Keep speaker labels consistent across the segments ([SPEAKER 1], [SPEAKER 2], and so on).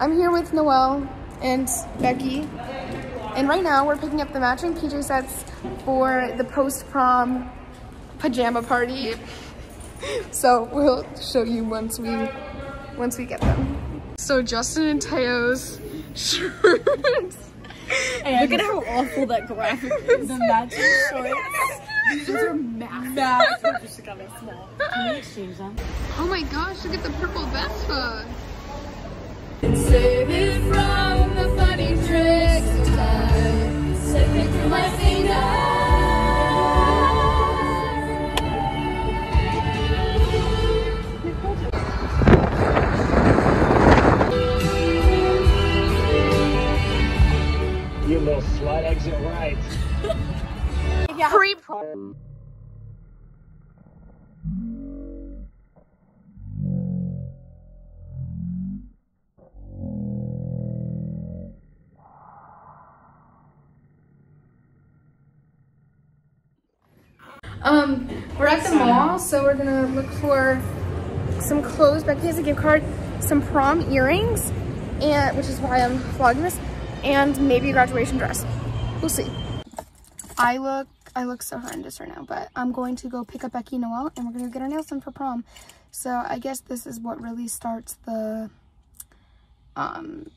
[SPEAKER 1] I'm here with Noelle and Becky. And right now we're picking up the matching PJ sets for the post-prom pajama party. So we'll show you once we once we get them. So Justin and Teo's shirts.
[SPEAKER 2] Hey, look at how awful that graphic is. The matching shorts. These are massive. Massive. Just got small. Can we exchange them?
[SPEAKER 1] Oh my gosh, look at the purple Vespa.
[SPEAKER 3] Save it from the funny tricks of time. Slipping through my fingers.
[SPEAKER 4] You little slut, exit right.
[SPEAKER 1] Pre-prom. Um, we're at the mall, so we're gonna look for some clothes. Becky has a gift card, some prom earrings, and which is why I'm vlogging this, and maybe a graduation dress. We'll see. I look, I look so horrendous right now, but I'm going to go pick up Becky Noelle, and we're gonna get our nails done for prom. So I guess this is what really starts the, um,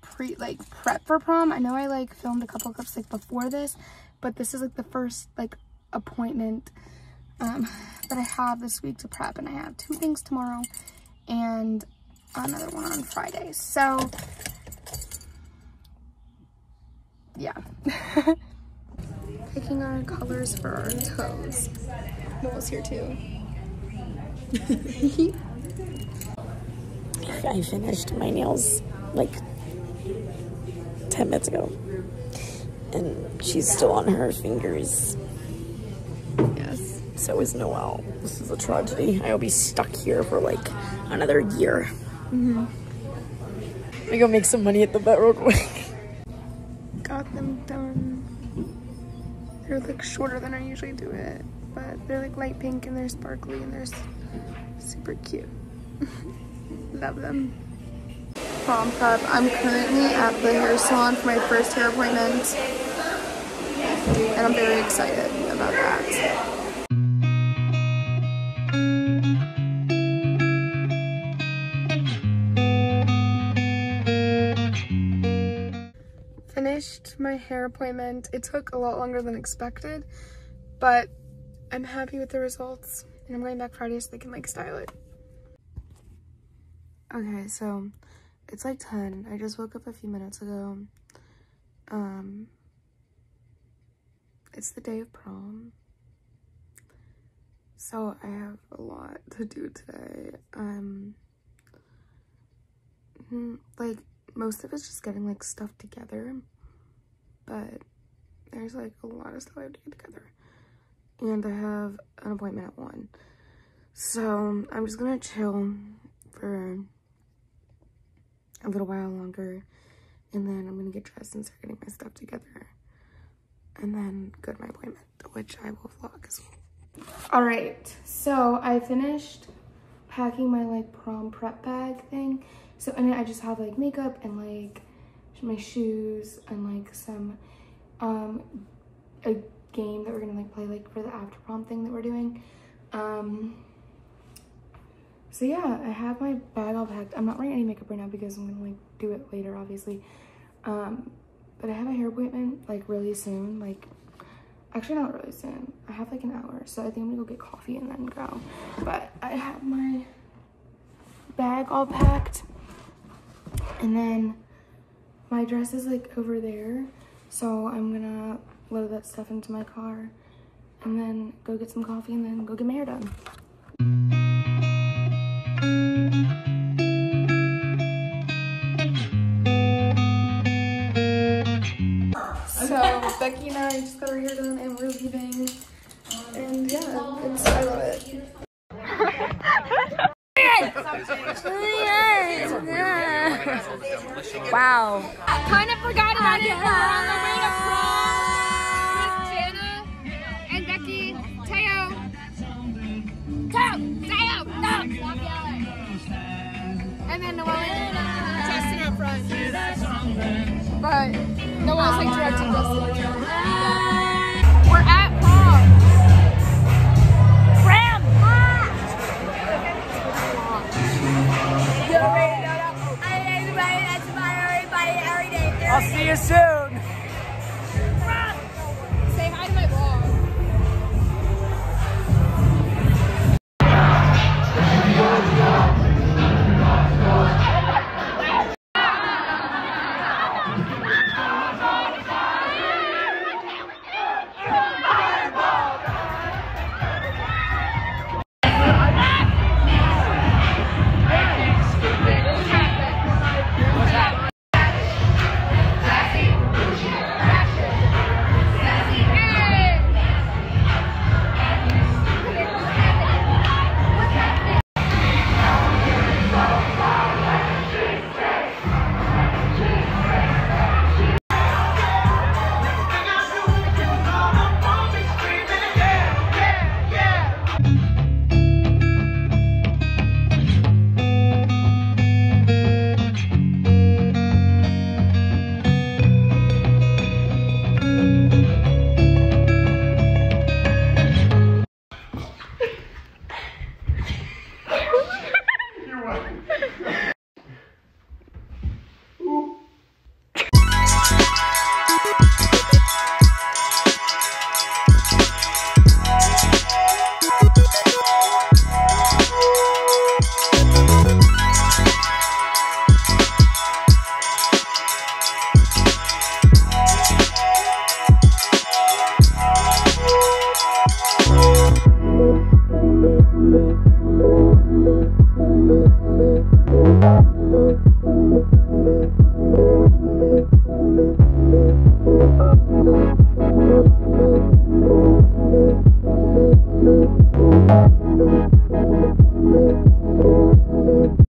[SPEAKER 1] pre, like prep for prom. I know I like filmed a couple clips like before this, but this is like the first like appointment um, that I have this week to prep and I have two things tomorrow and another one on Friday. So yeah. Picking our colors for our toes. Noelle's here too.
[SPEAKER 2] I finished my nails like 10 minutes ago. And she's still on her fingers. So is Noelle. This is a tragedy. I will be stuck here for like another year. Mm-hmm. Let go make some money at the vet quick.
[SPEAKER 1] Got them done. They're like shorter than I usually do it, but they're like light pink and they're sparkly and they're super cute. Love them. Prom prep. I'm currently at the hair salon for my first hair appointment. And I'm very excited about that. My hair appointment. It took a lot longer than expected, but I'm happy with the results. And I'm going back Friday so they can like style it. Okay, so it's like 10. I just woke up a few minutes ago. Um, it's the day of prom. So I have a lot to do today. Um, mm, like most of it's just getting like stuff together, but there's like a lot of stuff I have to get together. And I have an appointment at one. So I'm just gonna chill for a little while longer and then I'm gonna get dressed and start getting my stuff together and then go to my appointment which I will vlog as well. All right, so I finished packing my like prom prep bag thing. So and then I just have like makeup and like my shoes and like some um a game that we're gonna like play like for the after prom thing that we're doing. Um so yeah, I have my bag all packed. I'm not wearing any makeup right now because I'm gonna like do it later, obviously. Um, but I have a hair appointment like really soon. Like, actually not really soon. I have like an hour, so I think I'm gonna go get coffee and then go. But I have my bag all packed, and then my dress is like over there. So I'm gonna load that stuff into my car, and then go get some coffee, and then go get my hair done. So Becky and I just got our hair done and we're leaving. And yeah, it's, I love it.
[SPEAKER 2] Wow.
[SPEAKER 5] I Kind of forgot about it. We're on the way to prom with Jana and Becky, Teo. Teo, Teo, stop. And then Noelle and Justin up front.
[SPEAKER 1] But no was like directing us.